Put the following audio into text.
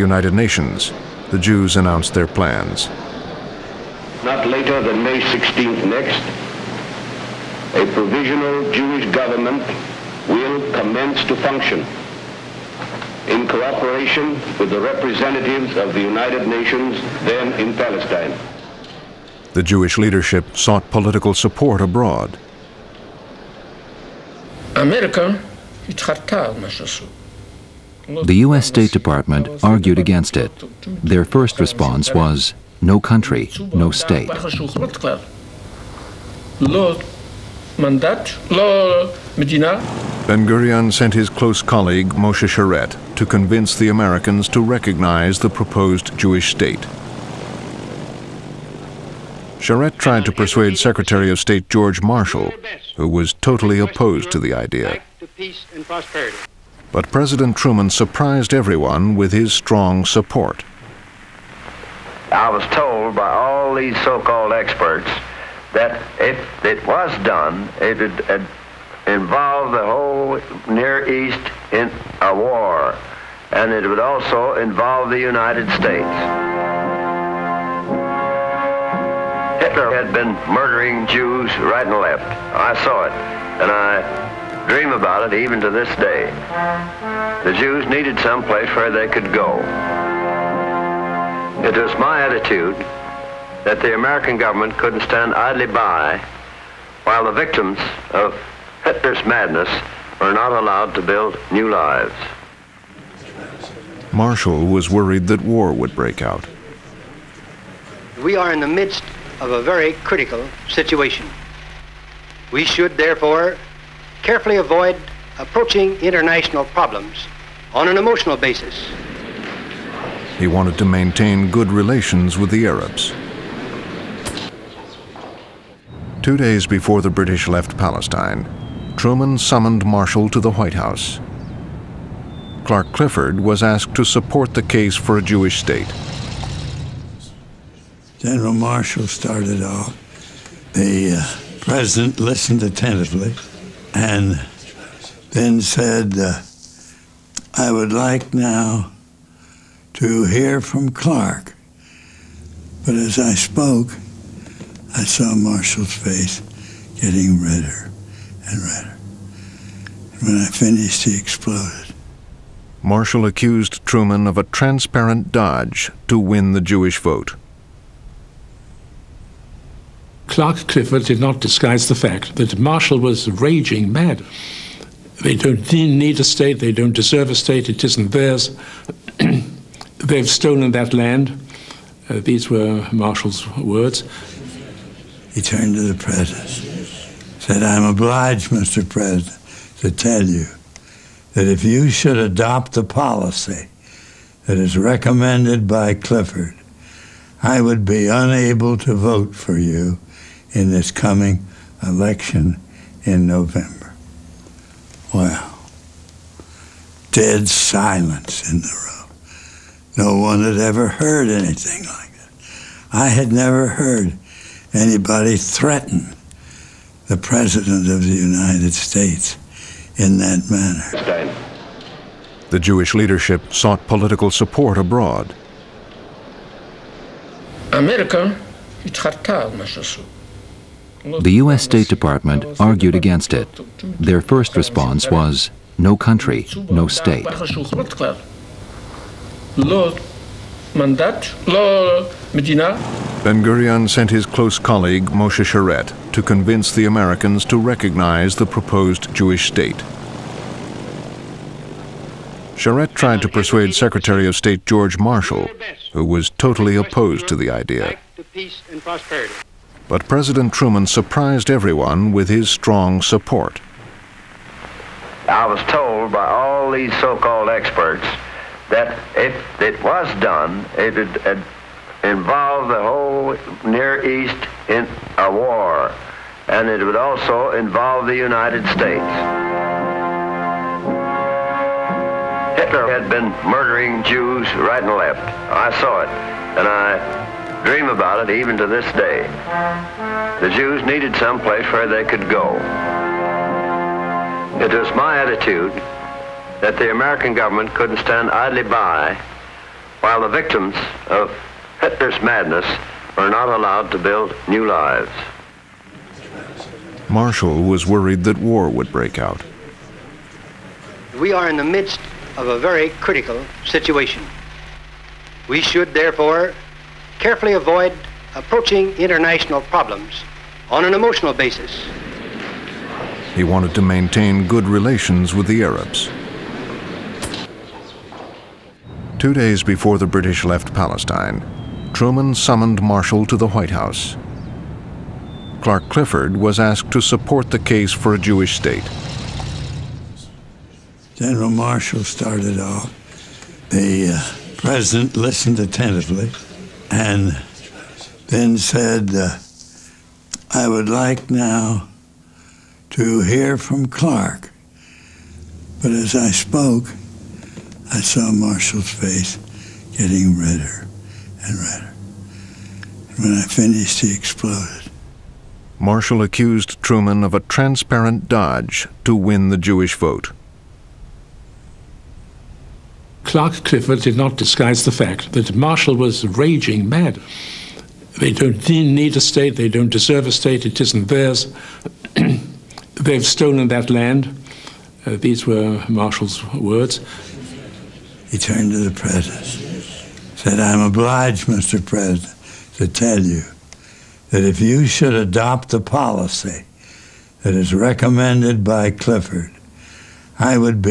United Nations, the Jews announced their plans. Not later than May 16th next, a provisional Jewish government will commence to function in cooperation with the representatives of the United Nations then in Palestine. The Jewish leadership sought political support abroad. The U.S. State Department argued against it. Their first response was no country, no state. Ben Gurion sent his close colleague Moshe Sharett to convince the Americans to recognize the proposed Jewish state. Sharett tried to persuade Secretary of State George Marshall, who was totally opposed to the idea. But President Truman surprised everyone with his strong support. I was told by all these so-called experts that if it was done, it would uh, involve the whole Near East in a war, and it would also involve the United States. Hitler had been murdering Jews right and left. I saw it, and I dream about it even to this day. The Jews needed some place where they could go. It was my attitude that the American government couldn't stand idly by while the victims of Hitler's madness were not allowed to build new lives. Marshall was worried that war would break out. We are in the midst of a very critical situation. We should therefore carefully avoid approaching international problems on an emotional basis. He wanted to maintain good relations with the Arabs. Two days before the British left Palestine, Truman summoned Marshall to the White House. Clark Clifford was asked to support the case for a Jewish state. General Marshall started off. The uh, president listened attentively and then said, uh, I would like now to hear from Clark. But as I spoke, I saw Marshall's face getting redder and redder. And when I finished, he exploded. Marshall accused Truman of a transparent dodge to win the Jewish vote. Clark Clifford did not disguise the fact that Marshall was raging mad. They don't need a state, they don't deserve a state, it isn't theirs. They've stolen that land. Uh, these were Marshall's words. He turned to the president, said, I'm obliged, Mr. President, to tell you that if you should adopt the policy that is recommended by Clifford, I would be unable to vote for you in this coming election in November. Well, dead silence in the room. No one had ever heard anything like that. I had never heard anybody threaten the President of the United States in that manner. The Jewish leadership sought political support abroad. America the U.S. State Department argued against it. Their first response was no country, no state. Ben Gurion sent his close colleague Moshe Sharett to convince the Americans to recognize the proposed Jewish state. Sharett tried to persuade Secretary of State George Marshall, who was totally opposed to the idea. But President Truman surprised everyone with his strong support. I was told by all these so-called experts that if it was done, it would involve the whole Near East in a war, and it would also involve the United States. Hitler had been murdering Jews right and left. I saw it, and I dream about it even to this day. The Jews needed some place where they could go. It was my attitude that the American government couldn't stand idly by while the victims of Hitler's madness were not allowed to build new lives. Marshall was worried that war would break out. We are in the midst of a very critical situation. We should therefore carefully avoid approaching international problems on an emotional basis. He wanted to maintain good relations with the Arabs. Two days before the British left Palestine, Truman summoned Marshall to the White House. Clark Clifford was asked to support the case for a Jewish state. General Marshall started off. The uh, president listened attentively and then said, uh, I would like now to hear from Clark. But as I spoke, I saw Marshall's face getting redder and redder. And when I finished, he exploded. Marshall accused Truman of a transparent dodge to win the Jewish vote. Clark Clifford did not disguise the fact that Marshall was raging mad. They don't need a state, they don't deserve a state, it isn't theirs. They've stolen that land. Uh, these were Marshall's words. He turned to the president, said, I'm obliged, Mr. President, to tell you that if you should adopt the policy that is recommended by Clifford, I would be